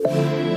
you.